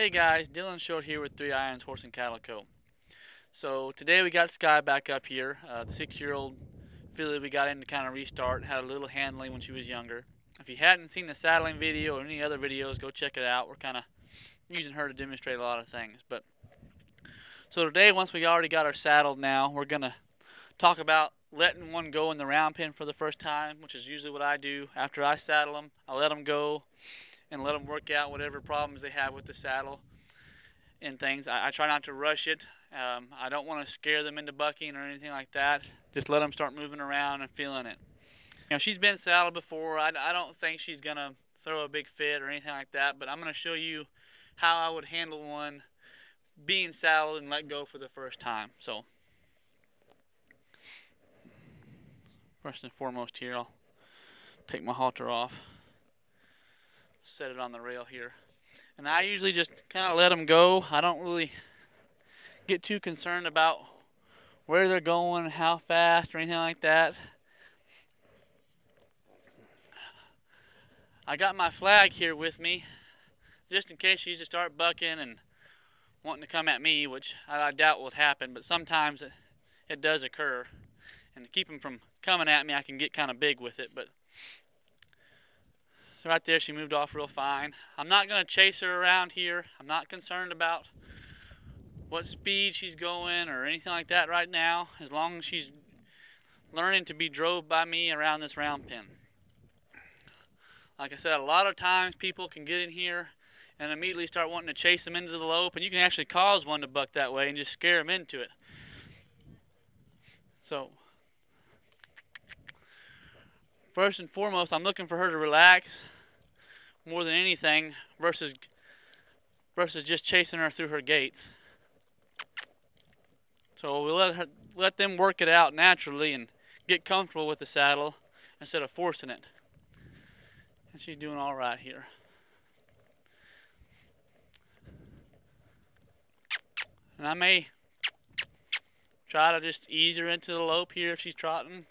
Hey guys, Dylan Short here with Three Irons Horse and Cattle Co. So today we got Sky back up here, uh, the six-year-old filly we got in to kind of restart, had a little handling when she was younger. If you hadn't seen the saddling video or any other videos, go check it out. We're kind of using her to demonstrate a lot of things. But So today, once we already got her saddled now, we're going to talk about letting one go in the round pen for the first time, which is usually what I do. After I saddle them, I let them go and let them work out whatever problems they have with the saddle and things. I, I try not to rush it. Um, I don't want to scare them into bucking or anything like that. Just let them start moving around and feeling it. You know, she's been saddled before. I, I don't think she's going to throw a big fit or anything like that, but I'm going to show you how I would handle one being saddled and let go for the first time. So, first and foremost here, I'll take my halter off set it on the rail here. And I usually just kind of let them go. I don't really get too concerned about where they're going, how fast, or anything like that. I got my flag here with me, just in case to start bucking and wanting to come at me, which I, doubt will happen, but sometimes it, it does occur. And to keep them from coming at me, I can get kind of big with it, but right there, she moved off real fine. I'm not going to chase her around here. I'm not concerned about what speed she's going or anything like that right now, as long as she's learning to be drove by me around this round pen. Like I said, a lot of times people can get in here and immediately start wanting to chase them into the lope, and you can actually cause one to buck that way and just scare them into it. So first and foremost, I'm looking for her to relax more than anything versus versus just chasing her through her gaits. So we let her let them work it out naturally and get comfortable with the saddle instead of forcing it. And she's doing all right here. And I may try to just ease her into the lope here if she's trotting.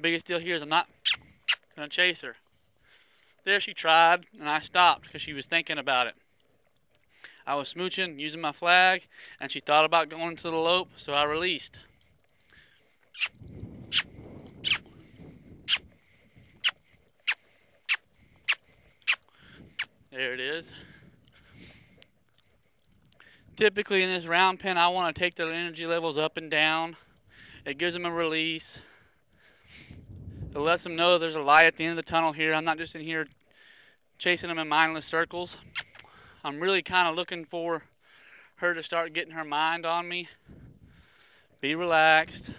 Biggest deal here is I'm not going to chase her. There she tried, and I stopped because she was thinking about it. I was smooching, using my flag, and she thought about going to the lope, so I released. There it is. Typically in this round pen, I want to take their energy levels up and down. It gives them a release. It lets them know there's a light at the end of the tunnel here. I'm not just in here chasing them in mindless circles. I'm really kind of looking for her to start getting her mind on me. Be relaxed.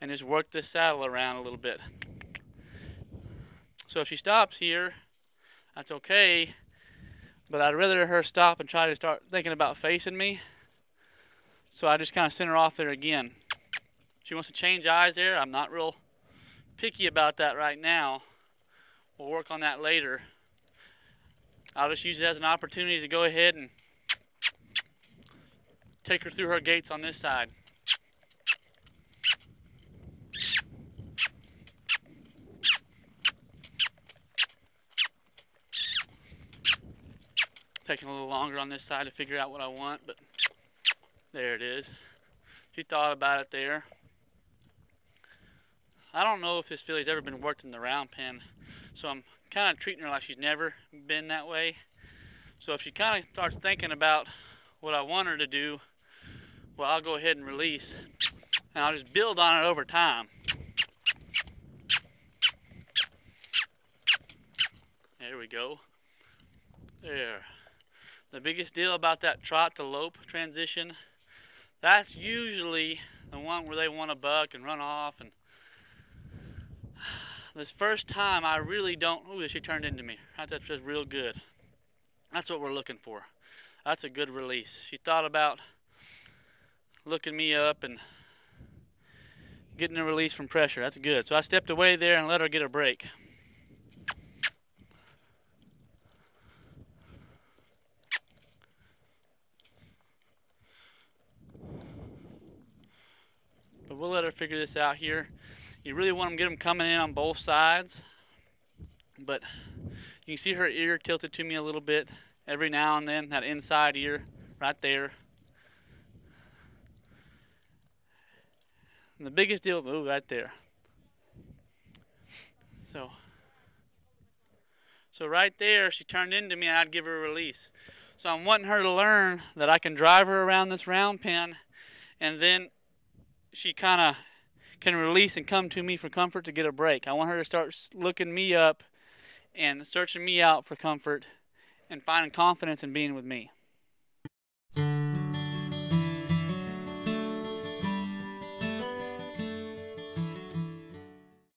And just work this saddle around a little bit. So if she stops here, that's okay. But I'd rather her stop and try to start thinking about facing me. So I just kind of send her off there again. She wants to change eyes there. I'm not real picky about that right now. We'll work on that later. I'll just use it as an opportunity to go ahead and take her through her gaits on this side. Taking a little longer on this side to figure out what I want, but there it is. She thought about it there. I don't know if this filly's ever been worked in the round pen, so I'm kind of treating her like she's never been that way. So if she kind of starts thinking about what I want her to do, well, I'll go ahead and release, and I'll just build on it over time. There we go. There. The biggest deal about that trot to lope transition, that's usually the one where they want to buck and run off and this first time I really don't, ooh, she turned into me. That's just real good. That's what we're looking for. That's a good release. She thought about looking me up and getting a release from pressure. That's good. So I stepped away there and let her get a break. But we'll let her figure this out here You really want to get them coming in on both sides. But you can see her ear tilted to me a little bit every now and then, that inside ear right there. And the biggest deal, ooh, right there. So, so right there, she turned into me and I'd give her a release. So I'm wanting her to learn that I can drive her around this round pen and then she kind of can release and come to me for comfort to get a break. I want her to start looking me up and searching me out for comfort and finding confidence in being with me.